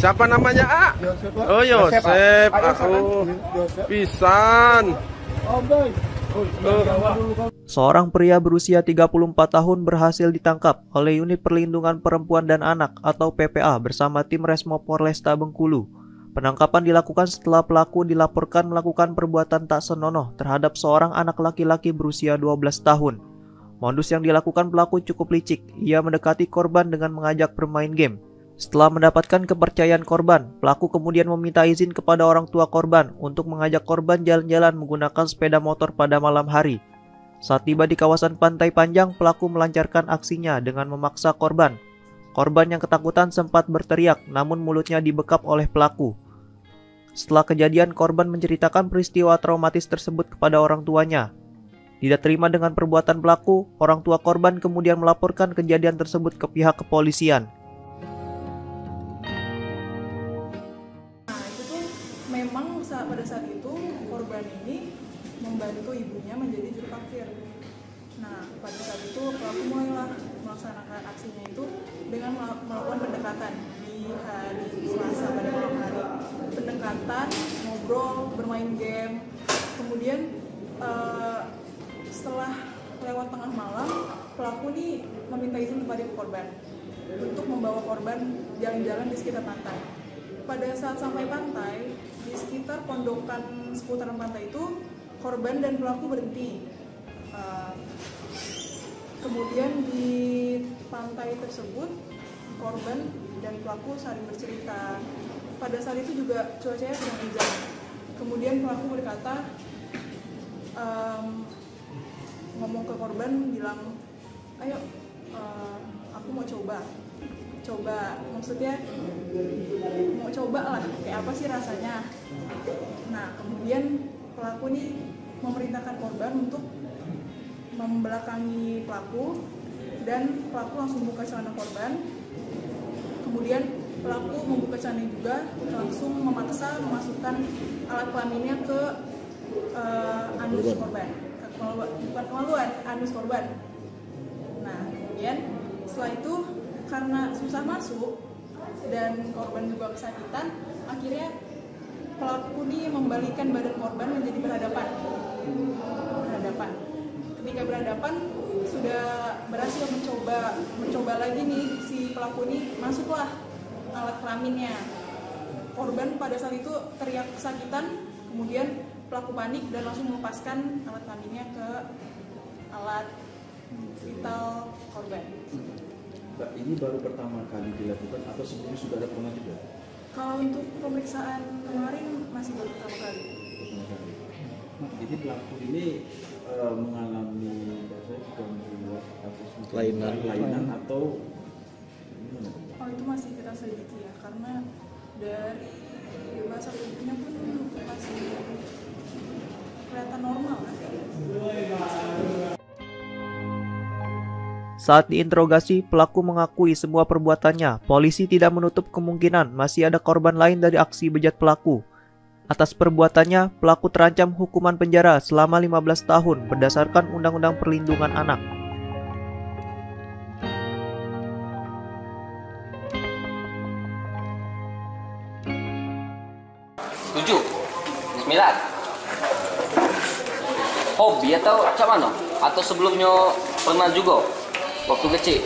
Siapa namanya A? Yosep, Pak. Oh Yosep, aku pisan. Pak. Seorang pria berusia 34 tahun berhasil ditangkap oleh Unit Perlindungan Perempuan dan Anak atau PPA bersama tim Resmo Polresta Bengkulu. Penangkapan dilakukan setelah pelaku dilaporkan melakukan perbuatan tak senonoh terhadap seorang anak laki-laki berusia 12 tahun. Modus yang dilakukan pelaku cukup licik. Ia mendekati korban dengan mengajak bermain game. Setelah mendapatkan kepercayaan korban, pelaku kemudian meminta izin kepada orang tua korban untuk mengajak korban jalan-jalan menggunakan sepeda motor pada malam hari. Saat tiba di kawasan Pantai Panjang, pelaku melancarkan aksinya dengan memaksa korban. Korban yang ketakutan sempat berteriak, namun mulutnya dibekap oleh pelaku. Setelah kejadian, korban menceritakan peristiwa traumatis tersebut kepada orang tuanya. Tidak terima dengan perbuatan pelaku, orang tua korban kemudian melaporkan kejadian tersebut ke pihak kepolisian. Membantu ibunya menjadi juru parkir. Nah pada saat itu pelaku mulailah melaksanakan aksinya itu dengan mela- melakukan pendekatan di hari Selasa pada malam hari. Pendekatan, ngobrol, bermain game. Kemudian eh, setelah lewat tengah malam pelaku nih meminta izin kepada korban untuk membawa korban jalan-jalan di sekitar pantai pada saat sampai pantai di sekitar pondokan seputaran pantai itu korban dan pelaku berhenti. Uh, kemudian di pantai tersebut korban dan pelaku saling bercerita. Pada saat itu juga cuacanya sedang hujan. Kemudian pelaku berkata um, ngomong ke korban bilang ayo uh, aku mau coba. Coba maksudnya mau coba lah kayak apa sih rasanya nah kemudian pelaku nih memerintahkan korban untuk membelakangi pelaku dan pelaku langsung buka celana korban. Kemudian pelaku membuka celana juga langsung memaksa memasukkan alat kelaminnya ke eh, anus korban. bukan kemaluan anus korban. Nah kemudian setelah itu karena susah masuk dan korban juga kesakitan akhirnya pelaku ini membalikan badan korban menjadi berhadapan. Berhadapan. Ketika berhadapan sudah berhasil mencoba mencoba lagi nih si pelaku ini. Masuklah alat kelaminnya. Korban pada saat itu teriak kesakitan kemudian pelaku panik dan langsung melepaskan alat kelaminnya ke alat vital korban. Ini baru pertama kali dilakukan atau sebelumnya sudah ada pernah juga? Untuk pemeriksaan kemarin masih baru pertama kali. Jadi pelaku ini eh, mengalami gangguan atau semacam Kelainan. kelainan atau? Oh itu masih kita selidiki ya karena dari bahasa tubuhnya pun masih kelihatan normal kan. Saat diinterogasi, pelaku mengakui semua perbuatannya. Polisi tidak menutup kemungkinan masih ada korban lain dari aksi bejat pelaku. Atas perbuatannya, pelaku terancam hukuman penjara selama 15 tahun berdasarkan Undang-Undang Perlindungan Anak. tujuh sembilan hobi atau macam mana atau sebelumnya pernah juga waktu kecil